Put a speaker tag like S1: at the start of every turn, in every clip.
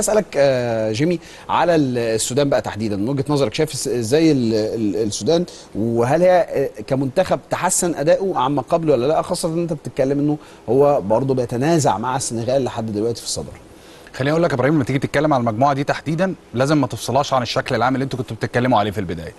S1: أسألك آه، جيمي على السودان بقى تحديدا. من وجهة نظرك شايف إزاي ال- ال- السودان وهل هي آه، كمنتخب تحسن أداؤه عما قبل ولا لأ؟ خاصة إن أنت بتتكلم إنه هو برضه بيتنازع مع السنغال لحد دلوقتي في الصدر.
S2: خليني أقول لك يا إبراهيم لما تيجي تتكلم على المجموعة دي تحديدا لازم ما تفصلهاش عن الشكل العام اللي أنتوا كنتوا بتتكلموا عليه في البداية.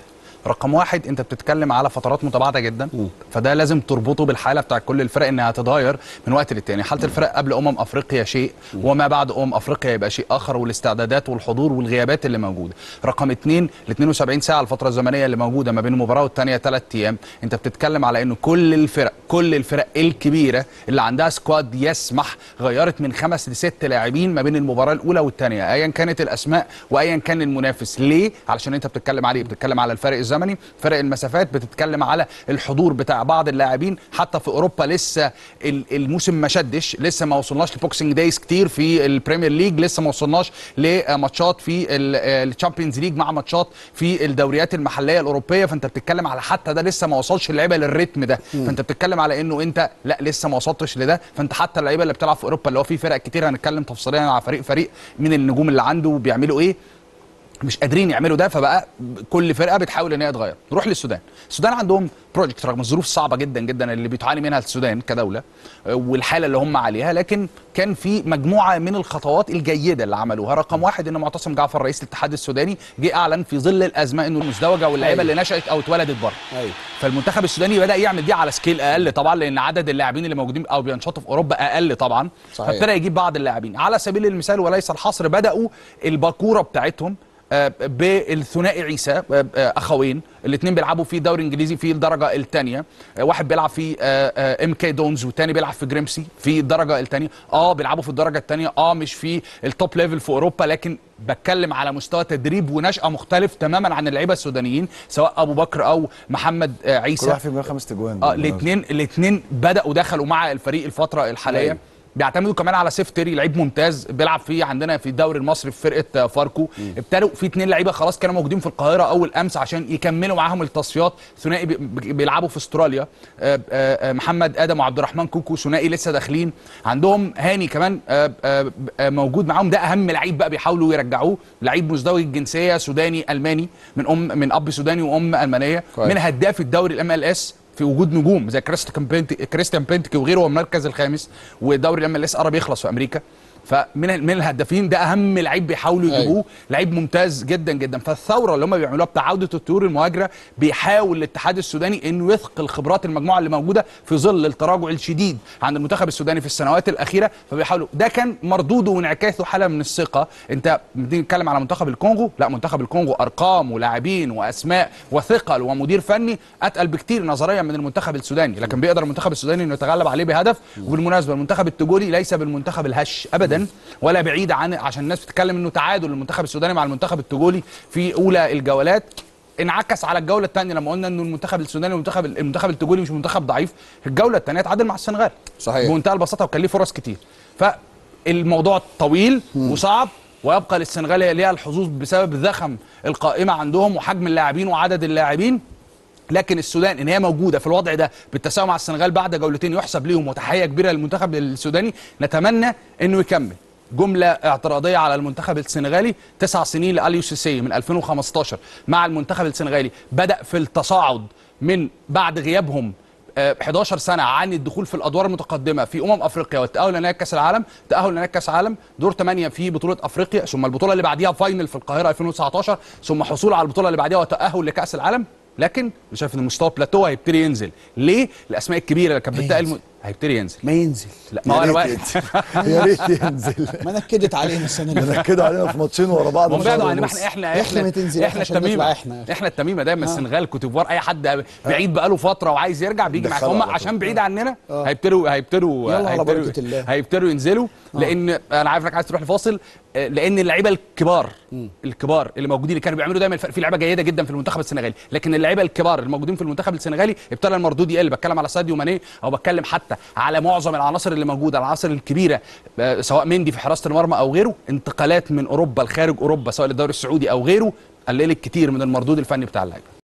S2: رقم واحد انت بتتكلم على فترات متباعدة جدا. فده لازم تربطه بالحالة بتاع كل الفرق إنها هتتغير من وقت للتاني. حالة الفرق قبل أمم أفريقيا شيء وما بعد أمم أفريقيا يبقى شيء آخر والاستعدادات والحضور والغيابات اللي موجودة. رقم اتنين ال 72 ساعة الفترة الزمنية اللي موجودة ما بين المباراة والثانيه ثلاث أيام انت بتتكلم على انه كل الفرق كل الفرق الكبيرة اللي عندها سكواد يسمح غيرت من خمس لست لاعبين ما بين المباراة الأولى والثانيه ايا كانت الأسماء وايا كان المنافس. ليه؟ علشان انت بتتكلم عليه بتتكلم على الفرق الزمني فرق المسافات بتتكلم على الحضور بتاع بعض اللاعبين. حتى في أوروبا لسه ال- الموسم ما شدش. لسه ما وصلناش ل Boxing Days كتير في ال Premier League لسه ما وصلناش لماتشات في ال Champions League مع ماتشات في الدوريات المحلية الأوروبية. فأنت بتتكلم على حتى ده لسه ما وصلش اللعيبة لل rhythm ده. فأنت بتتكلم على إنه أنت لا لسه ما وصلتش لده. فأنت حتى اللعيبة اللي بتلعب في أوروبا اللي هو في فرق كتير. هنتكلم تفصيليا على فريق فريق من النجوم اللي عنده وبيعملوا إيه. مش قادرين يعملوا ده فبقى كل فرقة بتحاول إن هي تغير. نروح للسودان. السودان عندهم project رغم الظروف الصعبه جدا جدا اللي بتعاني منها السودان كدولة والحالة اللي هم عليها لكن كان في مجموعة من الخطوات الجيدة اللي عملوها. رقم واحد إن معتصم جعفر رئيس الاتحاد السوداني جه أعلن في ظل الأزمة إنه المزدوجة واللعيبة
S1: أيوة.
S2: اللي نشأت أو اتولدت بره.
S1: أيوه.
S2: فالمنتخب السوداني بدأ يعمل دي على scale أقل طبعا لأن عدد اللاعبين اللي موجودين أو بينشطوا في أوروبا أقل طبعا. فابتدى يجيب بعض اللاعبين. على سبيل المثال وليس الحصر بدأوا الباكورة بتاعتهم بالثنائي عيسى آه، آه، أخوين. الاثنين بيلعبوا في دوري إنجليزي في الدرجة الثانية واحد بيلعب في MK Dons والثاني بيلعب في جريمسبي في الدرجة الثانية آه بيلعبوا في الدرجة الثانية آه مش في ال top level في أوروبا لكن بتكلم على مستوى تدريب ونشأة مختلف تماما عن اللعيبة السودانيين سواء أبو بكر أو محمد آه،
S3: كل
S2: عيسى
S3: واحد فيهم خمس تجوان.
S2: آه الاثنين الاثنين بدأوا دخلوا مع الفريق الفترة الحالية.
S1: أيوة.
S2: بيعتمدوا كمان على سيف تيري لعيب ممتاز بيلعب فيه عندنا في الدوري المصري في فرقة فاركو. ابتدوا في اثنين لعيبة خلاص كانوا موجودين في القاهرة أول أمس عشان يكملوا معاهم التصفيات. ثنائي بي- بي- بيلعبوا في استراليا. آه، آه، آه، محمد آدم وعبد الرحمن كوكو ثنائي لسه داخلين. عندهم هاني كمان موجود معاهم. ده أهم لعيب بقى بيحاولوا يرجعوه. لعيب مزدوج الجنسية سوداني ألماني من ام من أب سوداني وأم
S1: ألمانية.
S2: من هداف الدوري ال MLS. في وجود نجوم زي كريستيان بنتكي وغيره هو المركز الخامس ودوري ال MLS قرب يخلص في أمريكا. فمن من الهدافين ده أهم لعيب بيحاولوا
S1: أيوة.
S2: يجيبوه. لعيب ممتاز جدا جدا. فالثورة اللي هم بيعملوها بتاع عودة الطيور المهاجرة بيحاول الاتحاد السوداني إنه يثقل خبرات المجموعة اللي موجودة في ظل التراجع الشديد عند المنتخب السوداني في السنوات الأخيرة. فبيحاولوا. ده كان مردوده وانعكاسه حاله من الثقة. أنت بتيجي تتكلم على منتخب الكونغو؟ لا منتخب الكونغو أرقام ولاعبين وأسماء وثقل ومدير فني أتقل بكتير نظريا من المنتخب السوداني. لكن بيقدر المنتخب السوداني إنه يتغلب عليه بهدف. وبالمناسبة المنتخب التجولي ليس بالمنتخب الهش ابدا. ولا بعيد عن عشان الناس بتتكلم انه تعادل المنتخب السوداني مع المنتخب التجولي في اولى الجولات. انعكس على الجولة الثانية لما قلنا إنه المنتخب السوداني والمنتخب المنتخب التجولي مش منتخب ضعيف. الجولة الثانية اتعادل مع السنغال.
S1: صحيح.
S2: بمنتهى البساطة وكان ليه فرص كتير. فالموضوع طويل وصعب ويبقى للسنغال ليها الحظوظ بسبب ذخم القائمة عندهم وحجم اللاعبين وعدد اللاعبين. لكن السودان إن هي موجودة في الوضع ده بالتساوي مع السنغال بعد جولتين يحسب ليهم وتحية كبيرة للمنتخب السوداني نتمنى إنه يكمل. جملة اعتراضية على المنتخب السنغالي تسع سنين لأليو سيسي من 2015 مع المنتخب السنغالي. بدأ في التصاعد من بعد غيابهم آه، 11 سنة عن الدخول في الأدوار المتقدمة في أمم أفريقيا والتاهل لنهائي كأس العالم. تأهل لنهائي كأس العالم دور 8 في بطولة أفريقيا ثم البطولة اللي بعديها فاينل في القاهرة 2019 ثم حصول على البطولة اللي بعديها وتأهل لكأس العالم. لكن شايف ان مستوى بلاتو هيبتدي ينزل. ليه؟ الاسماء الكبيرة اللي كانت بتتقل الم... هيبتدي ينزل.
S1: ما ينزل.
S2: لا ما هو أنا واقف.
S3: يا ريت ينزل.
S1: ما نكدت علينا السنة اللي فاتت.
S3: نكدوا علينا في ماتشين ورا بعض.
S2: هم
S3: في
S2: بعدوا عن. إحنا إحنا
S1: إحنا
S2: إحنا
S1: ما تنزل إحنا نطلع
S2: التميمه
S1: إحنا.
S2: إحنا التميمة دايما السنغال كوتيفوار أي حد بعيد بقاله فترة وعايز يرجع بيجي معاك. هم. عشان بعيد عننا هيبتدوا هيبتدوا
S1: يلا على
S2: هيبتدوا-
S1: بركة الله.
S2: هيبتدوا ينزلوا. لأن أنا عارف إنك عايز تروح لفاصل آه، لأن اللعيبة الكبار الكبار اللي موجودين اللي كانوا بيعملوا دايما في لعيبة جيدة جدا في المنتخب السنغالي. لكن اللعيبة الكبار اللي موجودين في المنتخب السنغالي ابتدى المردود يقل بتكلم على ساديو ماني أو بتكلم حتى على معظم العناصر اللي موجودة العناصر الكبيرة آه، سواء مندي في حراسة المرمى أو غيره انتقالات من أوروبا لخارج أوروبا سواء للدوري السعودي أو غيره قللت كتير من المردود الفني بتاع اللعيبة.